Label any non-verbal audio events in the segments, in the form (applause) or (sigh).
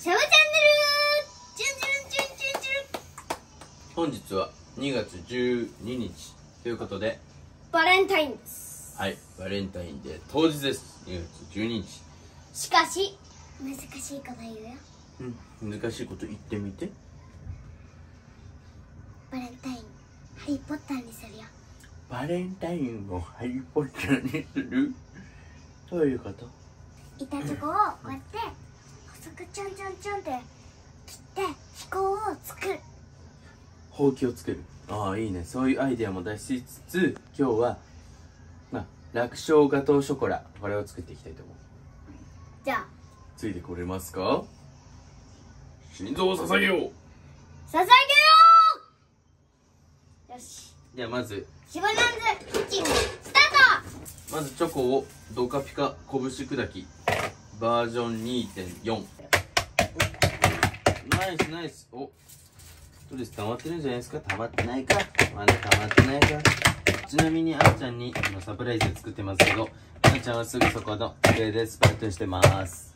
シャブチャンネルチュンチュンチュンチュンチュン。本日は2月12日ということで。バレンタインです。はいバレンタインデー当日です。2月12日。しかし難しいこと言うよ。うん難しいこと言ってみて。バレンタインハリー・ポッターにするよ。バレンタインをハリー・ポッターにする？どういうこと？板チョコをこうやって細くちょんちょんちょんって切って飛行を作る。ほうきを作る。ああいいね。そういうアイデアも出しつつ今日はまあ楽勝ガトーショコラこれを作っていきたいと思う。じゃあ。ついてこれますか？心臓を捧げよう。捧げよう！よし。ではまずシバナンズキッチンスターまずチョコをドカピカ拳砕き。バージョン2.4ナイスナイス。お。ストレス溜まってるんじゃないですか？溜まってないか？まだ溜まってないか？ちなみにあーちゃんに今サプライズ作ってますけどあーちゃんはすぐそこの机でスパッとしてます、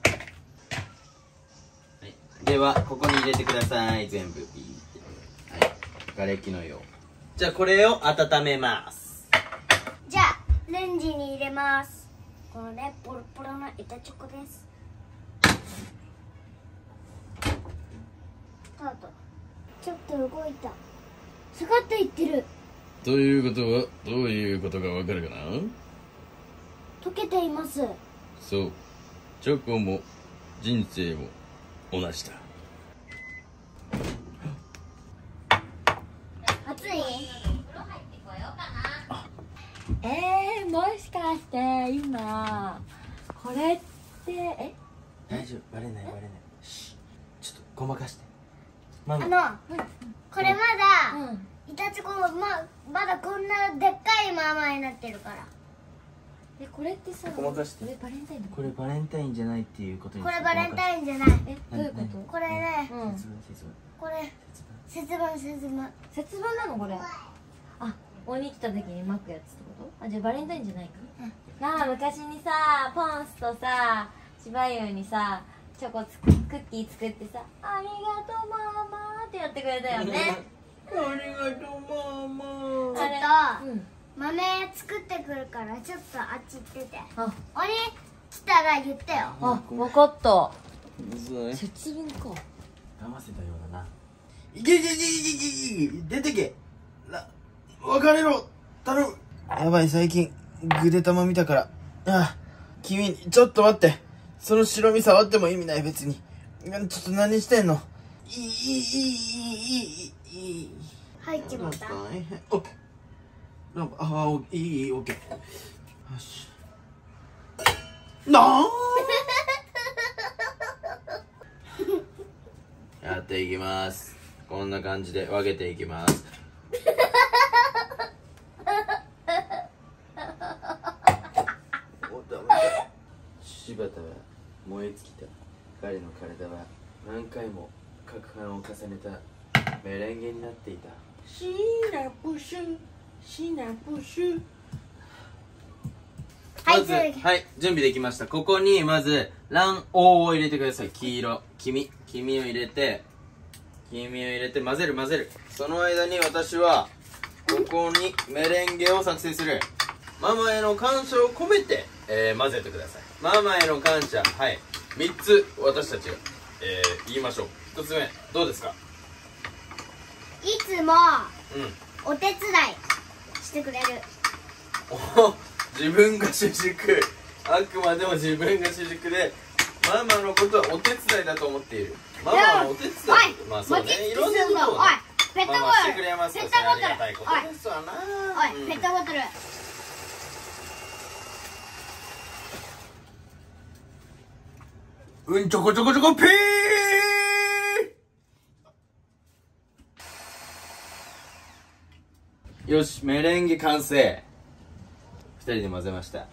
はい、ではここに入れてください。全部ピーはい。瓦礫のよう。じゃあこれを温めます。じゃあレンジに入れます。このねポロポロの板チョコです。タート。ちょっと動いた。下がっていってる。ということはどういうことかわかるかな？溶けています。そう。チョコも人生も同じだ。熱い？えー、もしかして今これってえ？大丈夫バレないバレない。ちょっとごまかしてあのこれまだうん。板チョコままだこんなでっかいままになってるから。えこれってさごまかして。これバレンタインのこれバレンタインじゃないっていうことにこれバレンタインじゃない。えどういうこと？これね。うん。これ節分節分節分なのこれ？あ鬼来た時に巻くやつってこと？あじゃあバレンタインじゃないか。なあ昔にさポンスとさ芝生にさチョコつくクッキー作ってさ「ありがとうママ」ってやってくれたよね。ありがとうママ。ちょっとうん豆作ってくるからちょっとあっち行ってて。あ鬼来たら言ってよ。あ分かった。むずい。節分か。騙せたようだな。いけいけいけいけいけ出てけな別れろ頼むやばい最近ぐで玉見たからああ君ちょっと待ってその白身触っても意味ない別に。ちょっと何してんの？いい、いい、いい、いい、いい。入ってもた。大変。おなんか、ああ、いい、いい、オッケー。よし。なあ？(laughs) やっていきます。こんな感じで分けていきます。彼の体は何回も攪拌を重ねたメレンゲになっていた。シナプシュシナプシュ。はいまず次はい準備できました。ここにまず卵黄を入れてください。黄色。黄身。黄身を入れて黄身を入れて混ぜる混ぜる。その間に私はここにメレンゲを作成する。ママへの感謝を込めて、えー混ぜてください。ママへの感謝。はい3つ私たちが、えー言いましょう。1つ目どうですか？いつもうん。お手伝いしてくれる。お自分が主軸。あくまでも自分が主軸でママのことはお手伝いだと思っている。ママのお手伝い。まあそうね。いろんなことをすんぞ。おいペットボトル。れますペットボトル。ペットボトル。うんちょこちょこちょこピーよしメレンゲ完成。2人で混ぜました。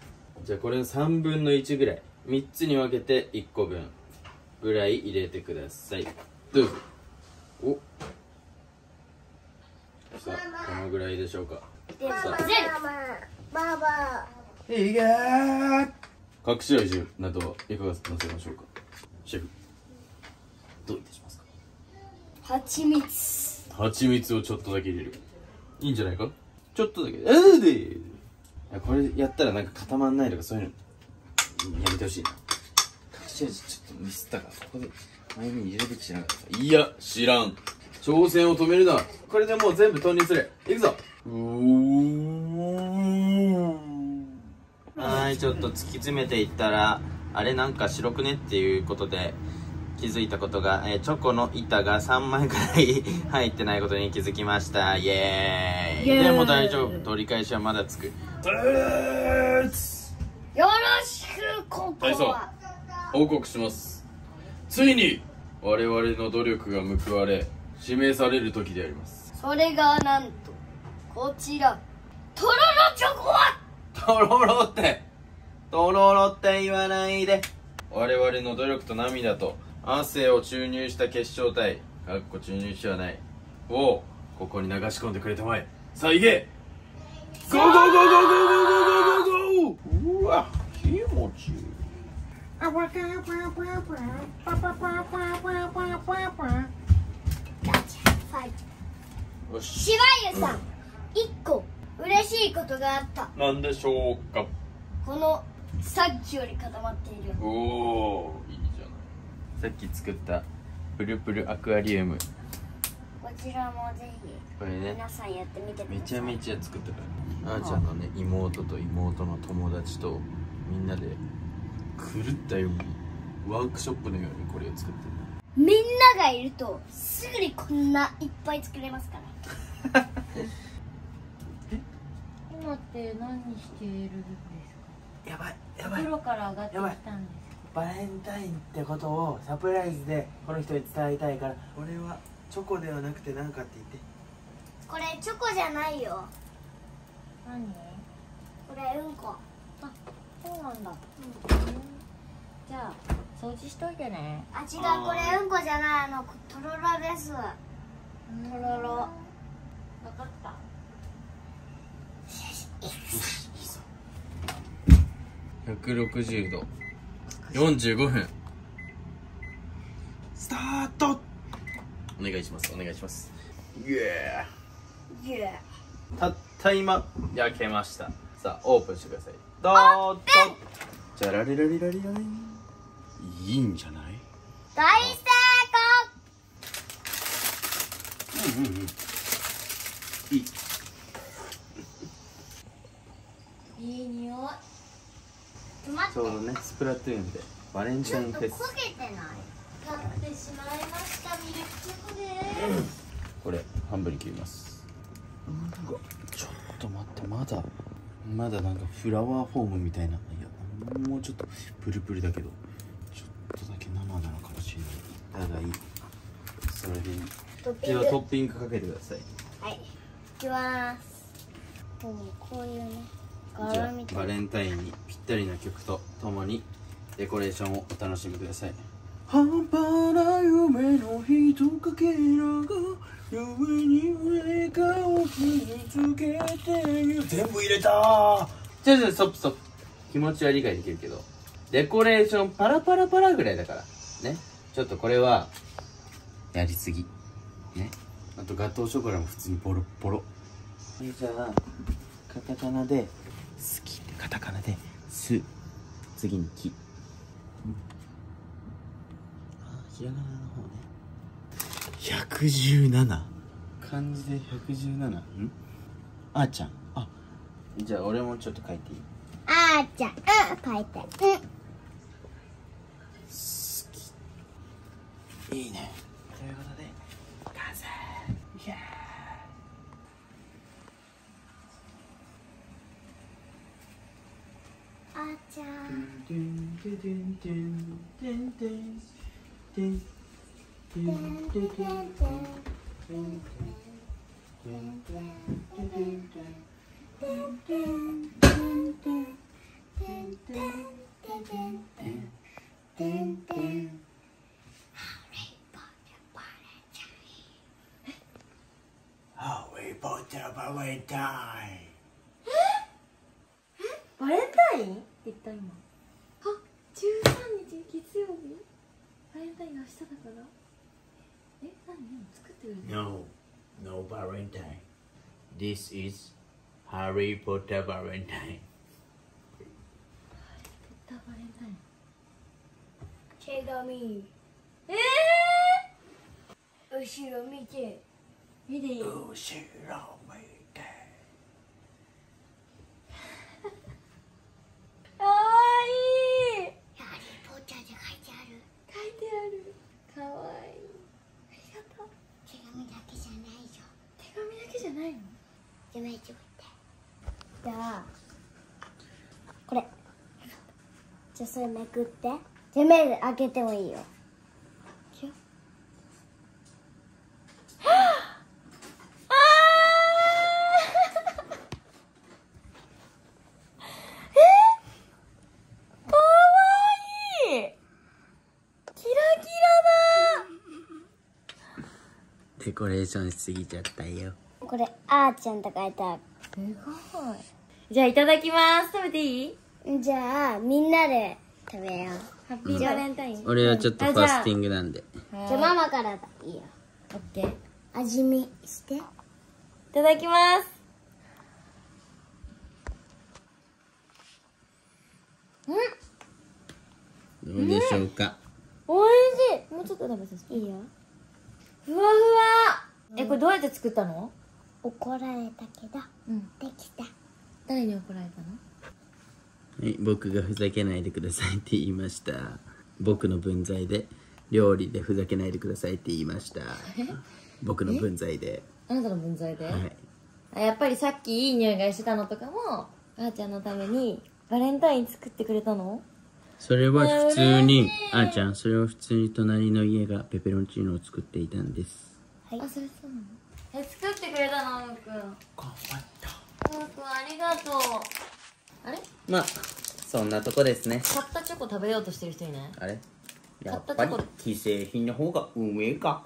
じゃあこれを3分の1ぐらい。3つに分けて1個分。ぐらい入れてください。どうぞ。お。さあこのぐらいでしょうか。で混ぜるババいけー隠し味などはいかがなさいましょうかシェフどういたしますか？蜂蜜。蜂蜜をちょっとだけ入れる。いいんじゃないか？ちょっとだけ。うんでこれやったらなんか固まんないとかそういうの。やめてほしいな。隠し味ちょっとミスったからここで前に入れるべきじゃなかった。いや知らん。挑戦を止めるな。これでもう全部投入する。いくぞ。うーはいちょっと突き詰めていったらあれなんか白くねっていうことで気づいたことが、えー、チョコの板が3枚くらい (laughs) 入ってないことに気づきました。イエーイ。でも大丈夫。取り返しはまだつく。よろしくここは。報告します。ついに我々の努力が報われ指名される時であります。それがなんとこちら。とろろチョコは！とろろって。とろろって言わないで。我々の努力と涙と汗を注入した結晶体。かっこ注入しはない。をここに流し込んでくれたまえ。さあ行け！ゴーゴーゴーゴーゴーゴーゴーゴーゴーうわ気持ちいいあわかわよし白湯さん、うん、1個嬉しいことがあった何でしょうかこのさっきより固まっている。おおいいじゃない。さっき作ったプルプルアクアリウム。こちらもぜひこれね。皆さんやってみてめちゃめちゃ作ったからあーちゃんのね妹と妹の友達とみんなで狂ったようにワークショップのようにこれを作ってる。みんながいるとすぐにこんないっぱい作れますから。(laughs) 今って何してるんですか？やばいやばい。から上がってきたんですバレンタインってことをサプライズでこの人に伝えたいから俺はチョコではなくて何かって言って。これチョコじゃないよ。何？これうんこ。あそうなんだ、うん、じゃあ掃除しといてね。あ違う。これうんこじゃない。あのとろろです。160度。45分。スタート。お願いします。お願いします。イエーイエーたった今。焼けました。さあオープンしてください。どうっじゃらりらりらりらり。いいんじゃない？大成功。うんうんうん。いい。ちょうどねスプラトゥーンでバレンタインフェス。焦げてない。買ってしまいましたミルクチョコで、これ半分に切ります。ちょっと待ってまだまだなんかフラワーフォームみたいないやもうちょっとプルプルだけどちょっとだけ生なのかもしれないただいい。それでいいではトッピングかけてください。はい。いきます。こういうねバレンタインにったりな曲とともにデコレーションをお楽しみください。半端な夢のひとかけらが夢に上かを傷つけて全部入れたじゃじゃストップストップ。気持ちは理解できるけどデコレーションパラパラパラぐらいだから。ね。ちょっとこれはやりすぎ。ね。あとガトーショコラも普通にボロボロ。じゃあカタカナで「好き」ってカタカナで「す。次にき、うん、あひらがなの方ね。117漢字で 117? ん？あーちゃん。あ。じゃあ俺もちょっと書いていい？あーちゃん。うん書いて。うん。いいね。Potter, but we die. バレンタインっ言った今。あ十13日月曜日？バレンタインの明日だから？え何？何作ってくれる No No Valentine. This is Harry Potter Valentine. タバレンタイン手紙ええー、後ろ見て。見ていい？後ろ。かわいい。ありがとう。手紙だけじゃないよ。手紙だけじゃないの？じゃあめっちゃってじゃあこれ。じゃあそれめくって。じゃあ目開けてもいいよかわいいキラキラだデコレーションしすぎちゃったよ。これあーちゃんと書いてあすごいじゃあいただきます。食べていい？るじゃあみんなで食べよう。ハッピーバレンタイン。俺はちょっとファスティングなんで。じゃあ。ママからだ。いいよ。オッケー。い味見して。ただきます。どうでしょうか？おいしい。もうちょっと食べさせて。いいよ。ふわふわえこれどうやって作ったの？怒られたけどうん。できた。誰に怒られたの？はい、僕がふざけないでくださいって言いました。僕の分際で、料理でふざけないでくださいって言いました。僕の分際で。あなたの分際で、はい。あやっぱりさっきいい匂いがしてたのとかもあーちゃんのためにバレンタイン作ってくれたの？それは普通に、あーちゃん、それは普通に隣の家がペペロンチーノを作っていたんです。あそれそうなのえ作ってくれたのうーくん。うーくんありがとう。あれ？まあ、そんなとこですね。買ったチョコ食べようとしてる人いない？あれ？やっ買ったチョコ。ぱり既製品の方がうめえか。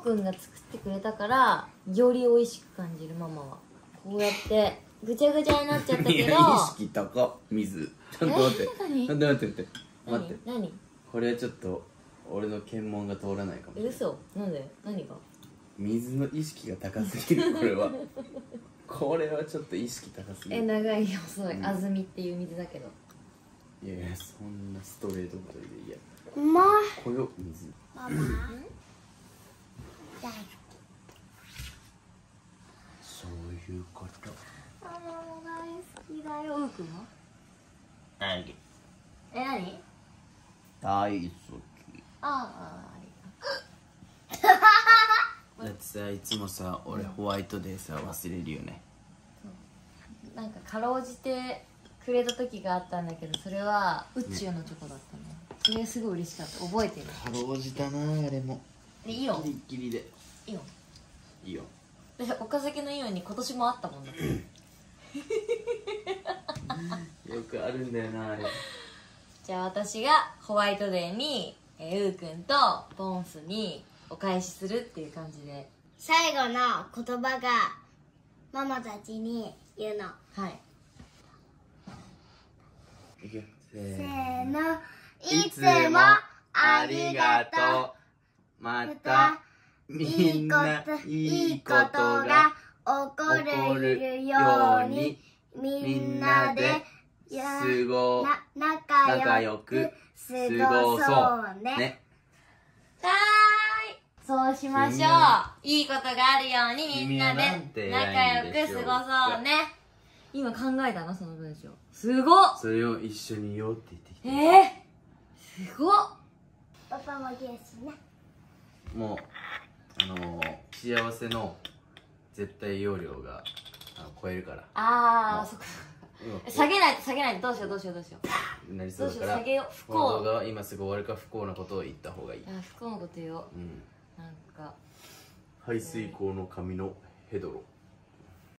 くんが作ってくれたからより美味しく感じるママは。こうやってぐちゃぐちゃになっちゃったけど。(laughs) 意識高っ。水。ちょっと待って。待って待って待って。何？何これはちょっと俺の検問が通らないかもえ嘘。なんで？何が？水の意識が高すぎるこれは。(laughs) これはちょっと意識高すぎえる長い細い安住っていう水だけど。いやいやそんなストレートことでいやうまいこよ水。ママ大好そういうこと。ママも大好きだよ。うーくんははいえ何？大好き。ああだってさいつもさ俺ホワイトデーさ忘れるよね。なんかかろうじてくれた時があったんだけどそれは宇宙のチョコだったね。それすごい嬉しかった。覚えてる？かろうじたなあれも。でイオン。ギリギリで。イオン。いいよで岡崎のイオンに今年もあったもんだ (laughs) よくあるんだよなあれ。じゃあ私がホワイトデーにえーうーくんとポンスにお返しするっていう感じで。最後の言葉がママたちに言うの。はい。いくよせせーの。いつもありがとう。またみんないいことが起こるるよよううににみんなでやすごな仲仲良良くく過過ごそう。ねそうしましょう。いいことがあるようにみんなで仲良く過ごそうね。今考えたのその文章。すごっ。それを一緒に言おうって言ってきえー、すごっ。パパもゲスねてもうあのー幸せの絶対容量があの超えるから。あーそっか。今下げないと下げないとどうしようどうしようどうしよう。なりそうだからどうしよう下げよう。不この動幸画は今すぐ終わるか不幸なことを言った方がいい、あ不幸のこと言おう。うん、なんか。排水口の紙のヘドロ。